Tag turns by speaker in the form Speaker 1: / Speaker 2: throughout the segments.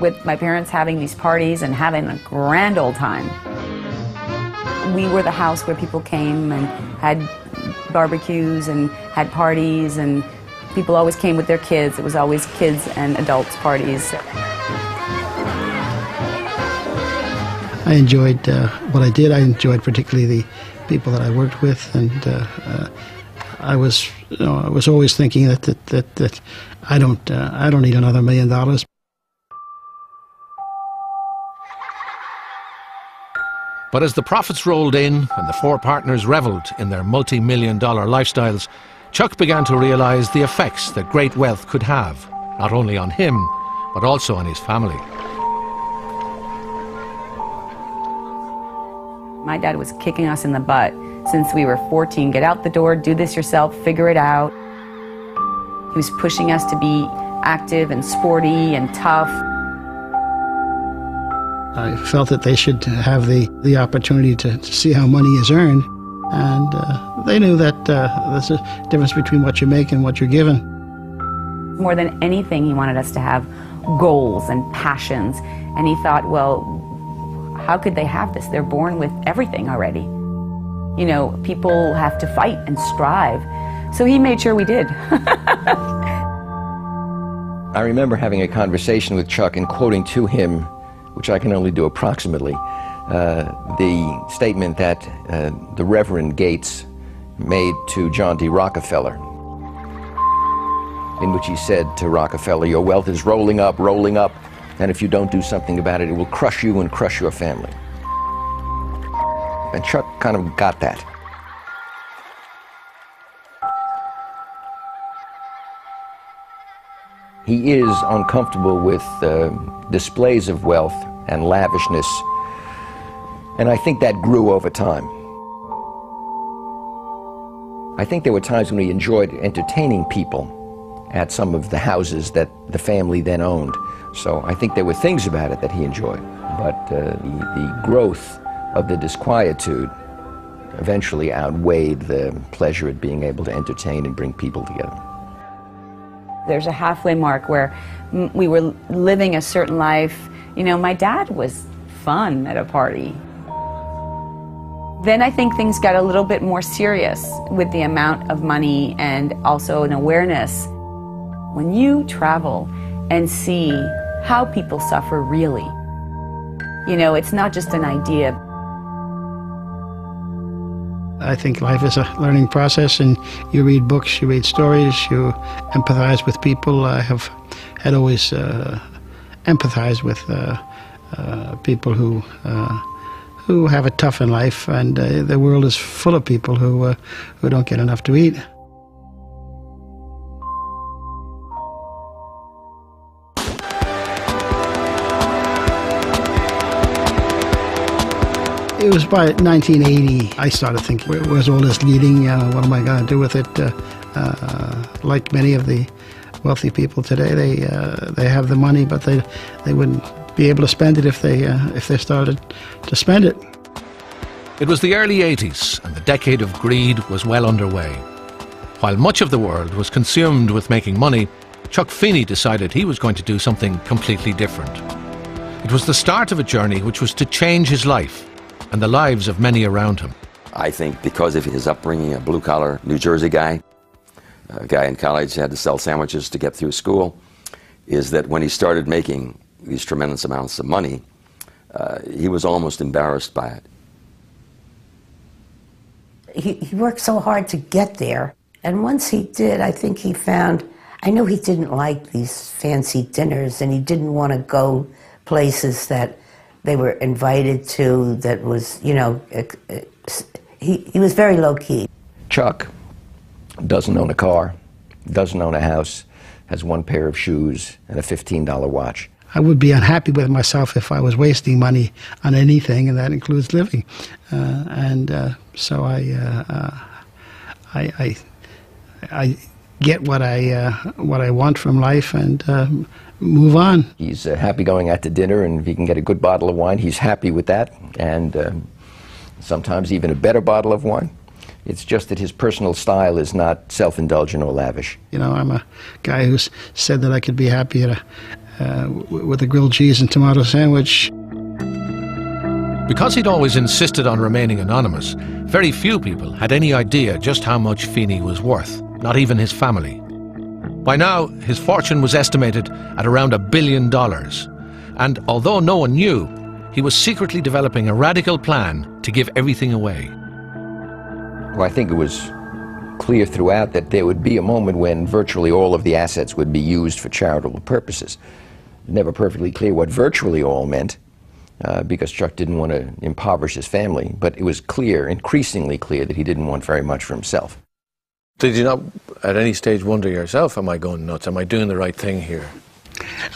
Speaker 1: with my parents having these parties and having a grand old time. We were the house where people came and had barbecues and had parties, and people always came with their kids. It was always kids and adults parties.
Speaker 2: I enjoyed uh, what I did. I enjoyed particularly the people that I worked with, and uh, uh, I was, you know, I was always thinking that that that, that I don't, uh, I don't need another million dollars.
Speaker 3: But as the profits rolled in and the four partners revelled in their multi million dollar lifestyles, Chuck began to realise the effects that great wealth could have, not only on him, but also on his family.
Speaker 1: My dad was kicking us in the butt since we were 14. Get out the door, do this yourself, figure it out. He was pushing us to be active and sporty and tough.
Speaker 2: I felt that they should have the, the opportunity to, to see how money is earned. And uh, they knew that uh, there's a difference between what you make and what you're given.
Speaker 1: More than anything, he wanted us to have goals and passions. And he thought, well, how could they have this? They're born with everything already. You know, people have to fight and strive. So he made sure we did.
Speaker 4: I remember having a conversation with Chuck and quoting to him, which I can only do approximately, uh, the statement that uh, the Reverend Gates made to John D. Rockefeller, in which he said to Rockefeller, Your wealth is rolling up, rolling up, and if you don't do something about it, it will crush you and crush your family. And Chuck kind of got that. He is uncomfortable with uh, displays of wealth and lavishness, and I think that grew over time. I think there were times when he enjoyed entertaining people at some of the houses that the family then owned. So I think there were things about it that he enjoyed, but uh, the, the growth of the disquietude eventually outweighed the pleasure at being able to entertain and bring people together.
Speaker 1: There's a halfway mark where we were living a certain life. You know, my dad was fun at a party. Then I think things got a little bit more serious with the amount of money and also an awareness. When you travel and see how people suffer really, you know, it's not just an idea.
Speaker 2: I think life is a learning process, and you read books, you read stories, you empathize with people. I have had always uh, empathized with uh, uh, people who uh, who have it tough in life, and uh, the world is full of people who uh, who don't get enough to eat. It was by 1980 I started thinking, where, where's all this leading? What am I going to do with it? Uh, uh, like many of the wealthy people today, they uh, they have the money, but they they wouldn't be able to spend it if they uh, if they started to spend it.
Speaker 3: It was the early 80s, and the decade of greed was well underway. While much of the world was consumed with making money, Chuck Feeney decided he was going to do something completely different. It was the start of a journey which was to change his life and the lives of many around him.
Speaker 5: I think because of his upbringing, a blue collar New Jersey guy, a guy in college had to sell sandwiches to get through school, is that when he started making these tremendous amounts of money, uh, he was almost embarrassed by it.
Speaker 6: He, he worked so hard to get there. And once he did, I think he found, I know he didn't like these fancy dinners and he didn't want to go places that they were invited to that was, you know, he, he was very low key.
Speaker 4: Chuck doesn't own a car, doesn't own a house, has one pair of shoes and a $15 watch.
Speaker 2: I would be unhappy with myself if I was wasting money on anything, and that includes living. Uh, and uh, so I, uh, uh I, I, I, get what I, uh, what I want from life and um, move on.
Speaker 4: He's uh, happy going out to dinner, and if he can get a good bottle of wine, he's happy with that, and um, sometimes even a better bottle of wine. It's just that his personal style is not self-indulgent or lavish.
Speaker 2: You know, I'm a guy who's said that I could be happy at a, uh, with a grilled cheese and tomato sandwich.
Speaker 3: Because he'd always insisted on remaining anonymous, very few people had any idea just how much Feeney was worth, not even his family. By now, his fortune was estimated at around a billion dollars, and although no one knew, he was secretly developing a radical plan to give everything away.
Speaker 4: Well, I think it was clear throughout that there would be a moment when virtually all of the assets would be used for charitable purposes. Never perfectly clear what virtually all meant, uh, because Chuck didn't want to impoverish his family, but it was clear, increasingly clear, that he didn't want very much for himself.
Speaker 3: Did you not at any stage wonder yourself, am I going nuts? Am I doing the right thing here?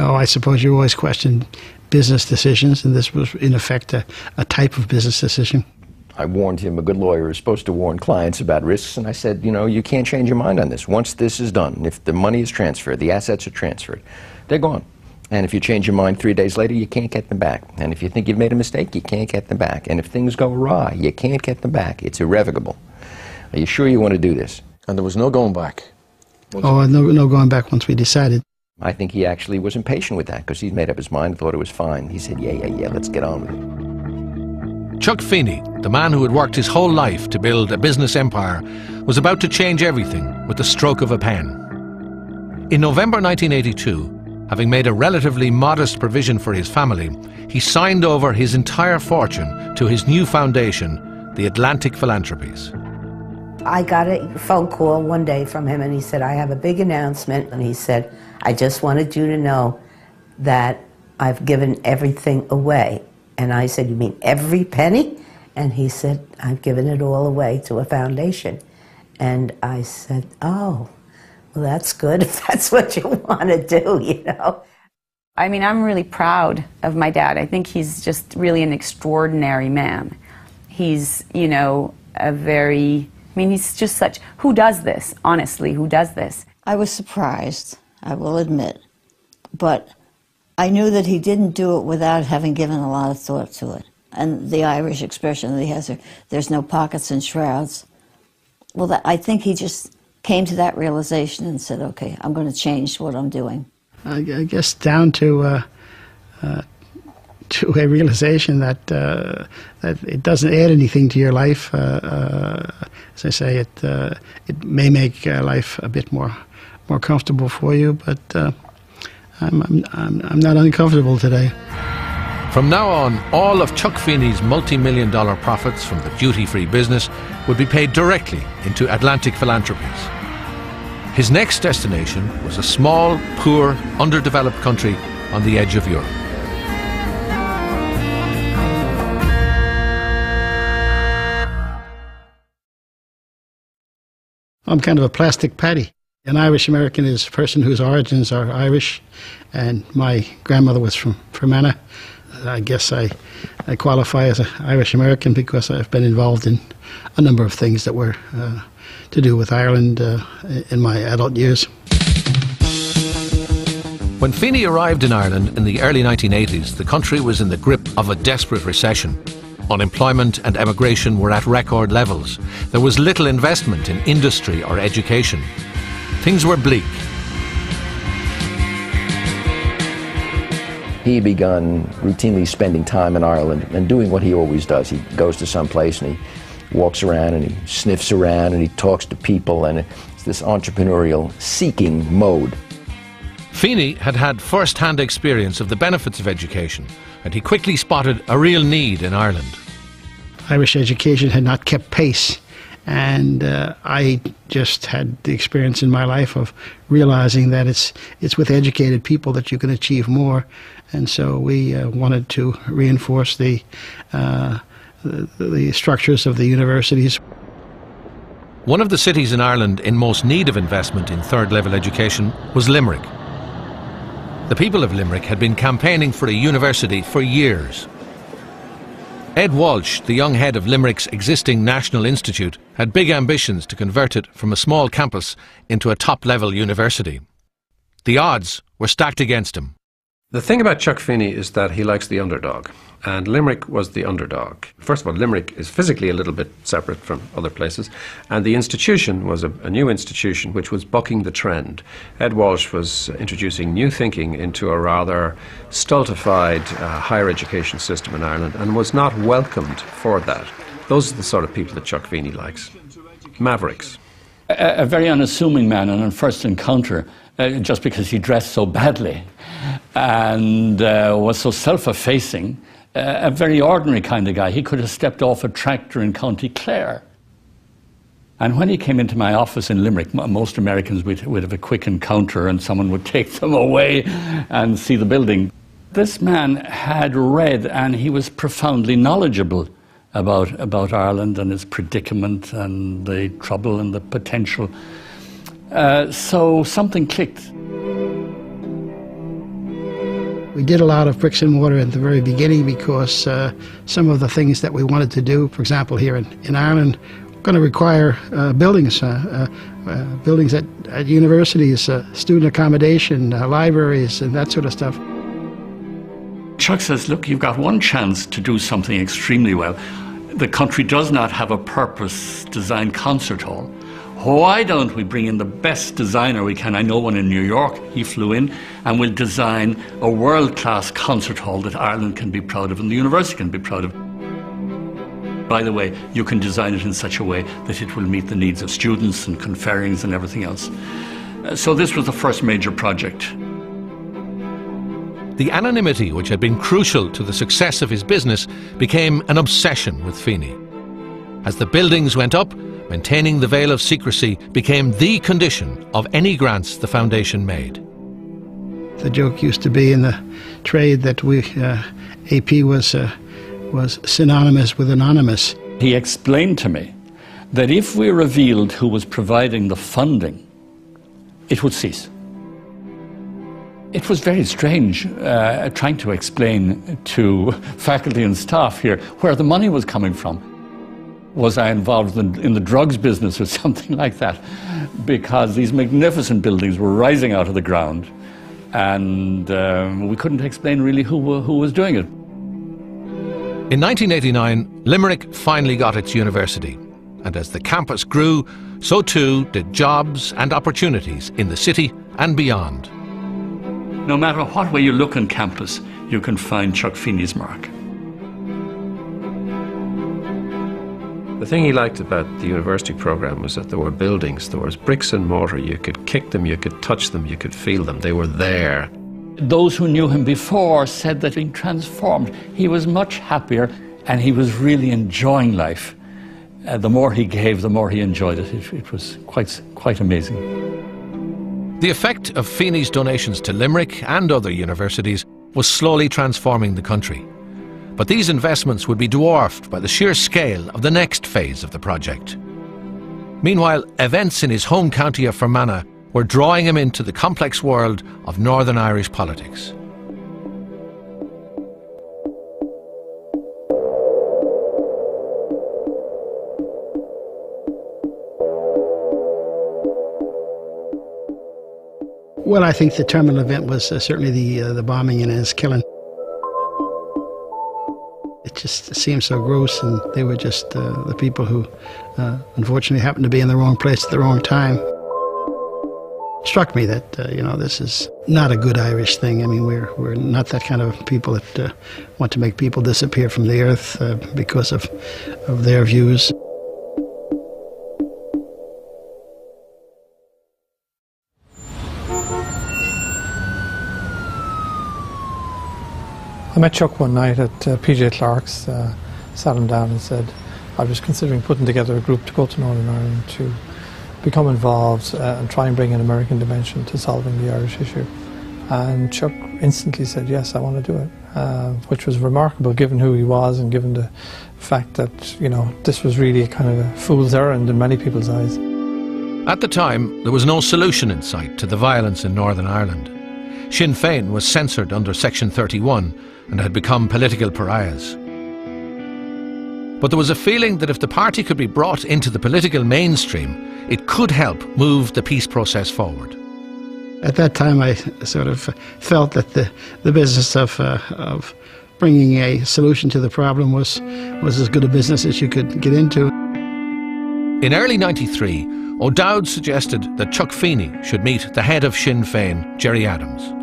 Speaker 2: Oh, I suppose you always question business decisions, and this was, in effect, a, a type of business decision.
Speaker 4: I warned him, a good lawyer is supposed to warn clients about risks, and I said, you know, you can't change your mind on this. Once this is done, if the money is transferred, the assets are transferred, they're gone. And if you change your mind three days later, you can't get them back. And if you think you've made a mistake, you can't get them back. And if things go awry, you can't get them back. It's irrevocable. Are you sure you want to do this?
Speaker 3: And there was no going back.
Speaker 2: oh, no, no going back once we decided.
Speaker 4: I think he actually was impatient with that because he'd made up his mind, thought it was fine. He said, yeah, yeah, yeah, let's get on with it.
Speaker 3: Chuck Feeney, the man who had worked his whole life to build a business empire, was about to change everything with the stroke of a pen. In November 1982, Having made a relatively modest provision for his family, he signed over his entire fortune to his new foundation, the Atlantic Philanthropies.
Speaker 6: I got a phone call one day from him and he said, I have a big announcement. And he said, I just wanted you to know that I've given everything away. And I said, You mean every penny? And he said, I've given it all away to a foundation. And I said, Oh well, that's good if that's what you want to do, you know.
Speaker 1: I mean, I'm really proud of my dad. I think he's just really an extraordinary man. He's, you know, a very, mean, he's just such, who does this, honestly, who does this?
Speaker 7: I was surprised, I will admit. But I knew that he didn't do it without having given a lot of thought to it. And the Irish expression that he has, there's no pockets and shrouds. Well, that, I think he just came to that realization and said, okay, I'm going to change what I'm doing.
Speaker 2: I, guess down to uh, uh, to a realization that uh, that it doesn't add anything to your life. Uh, uh, as I say, it uh, it may make life a bit more more comfortable for you, but I'm, I'm, I'm not uncomfortable today.
Speaker 3: From now on, all of Chuck Feeney's multi-million dollar profits from the duty-free business would be paid directly into Atlantic Philanthropies. His next destination was a small, poor, underdeveloped country on the edge of Europe.
Speaker 2: I'm kind of a plastic patty. An Irish American is a person whose origins are Irish, and my grandmother was from Fermanagh. I guess I, I qualify as an Irish American because I've been involved in a number of things that were uh, to do with Ireland uh, in my adult years.
Speaker 3: When Feeney arrived in Ireland in the early 1980s, the country was in the grip of a desperate recession. Unemployment and emigration were at record levels. There was little investment in industry or education. Things were bleak
Speaker 4: he began routinely spending time in Ireland and doing what he always does. He goes to some place and he walks around and he sniffs around and he talks to people and it's this entrepreneurial seeking mode.
Speaker 3: Feeney had had first-hand experience of the benefits of education and he quickly spotted a real need in Ireland.
Speaker 2: Irish education had not kept pace and uh, I just had the experience in my life of realizing that it's it's with educated people that you can achieve more, and so we uh, wanted to reinforce the, uh, the, the structures of the universities.
Speaker 3: One of the cities in Ireland in most need of investment in third level education was Limerick. The people of Limerick had been campaigning for a university for years. Ed Walsh, the young head of Limerick's existing National Institute, had big ambitions to convert it from a small campus into a top-level university. The odds were stacked against him.
Speaker 8: The thing about Chuck Feeney is that he likes the underdog. And Limerick was the underdog. First of all, Limerick is physically a little bit separate from other places, and the institution was a, a, new institution which was bucking the trend. Ed Walsh was introducing new thinking into a rather stultified uh, higher education system in Ireland and was not welcomed for that. Those are the sort of people that Chuck Feeney likes. Mavericks.
Speaker 9: A, a very unassuming man on a first encounter, uh, just because he dressed so badly and uh, was so self effacing a very ordinary kind of guy. He could have stepped off a tractor in County Clare. And when he came into my office in Limerick, most Americans would, would have a quick encounter and someone would take them away and see the building. This man had read and he was profoundly knowledgeable about, about Ireland and its predicament and the trouble and the potential. Uh, so something clicked.
Speaker 2: We did a lot of bricks and mortar at the very beginning because uh, some of the things that we wanted to do, for example, here in, in Ireland, going to require uh, buildings, uh, uh, uh, buildings at, at universities, student accommodation, libraries, and that sort of stuff.
Speaker 9: Chuck says, look, you've got one chance to do something extremely well. The country does not have a purpose designed concert hall why don't we bring in the best designer we can? I know one in New York, he flew in, and we'll design a world class concert hall that Ireland can be proud of and the university can be proud of. By the way, you can design it in such a way that it will meet the needs of students and conferrings and everything else. Uh, so, this was the first major project.
Speaker 3: The anonymity, which had been crucial to the success of his business, became an obsession with Feeney. As the buildings went up, maintaining the veil of secrecy became the condition of any grants the foundation made.
Speaker 2: The joke used to be in the trade that we uh, AP was uh, was synonymous with anonymous.
Speaker 9: He explained to me that if we revealed who was providing the funding, it would cease. It was very strange uh, trying to explain to faculty and staff here where the money was coming from was I involved in, in, the drugs business or something like that? Because these magnificent buildings were rising out of the ground and um, we couldn't explain really who, who was doing it.
Speaker 3: In 1989, Limerick finally got its university. And as the campus grew, so too did jobs and opportunities in the city and beyond.
Speaker 9: No matter what way you look on campus, you can find Chuck Feeney's mark.
Speaker 8: The thing he liked about the university program was that there were buildings, there was bricks and mortar. You could kick them, you could touch them, you could feel them. They were there.
Speaker 9: Those who knew him before said that being transformed, he was much happier and he was really enjoying life. Uh, the more he gave, the more he enjoyed it. It, it was quite, quite amazing.
Speaker 3: The effect of Feeney's donations to Limerick and other universities was slowly transforming the country. But these investments would be dwarfed by the sheer scale of the next phase of the project. Meanwhile, events in his home county of Fermanagh were drawing him into the complex world of Northern Irish politics.
Speaker 2: Well, I think the terminal event was uh, certainly the uh, the bombing in Enniskillen. Just seemed so gross, and they were just uh, the people who uh, unfortunately happened to be in the wrong place at the wrong time. Struck me that uh, you know this is not a good Irish thing. I mean, we're we're not that kind of people that uh, want to make people disappear from the earth uh, because of of their views.
Speaker 10: I met Chuck one night at uh, PJ Clarke's, uh, sat him down and said, I was considering putting together a group to go to Northern Ireland to become involved uh, and try and bring an American dimension to solving the Irish issue. And Chuck instantly said, yes, I want to do it, uh, which was remarkable given who he was and given the fact that, you know, this was really a kind of a fool's errand in many people's eyes.
Speaker 3: At the time, there was no solution in sight to the violence in Northern Ireland. Sinn Féin was censored under Section 31 and had become political pariahs. But there was a feeling that if the party could be brought into the political mainstream, it could help move the peace process forward.
Speaker 2: At that time, I sort of felt that the, the business of, uh, of bringing a solution to the problem was, was as good a business as you could get into.
Speaker 3: In early 93, O'Dowd suggested that Chuck Feeney should meet the head of Sinn Féin, Gerry Adams.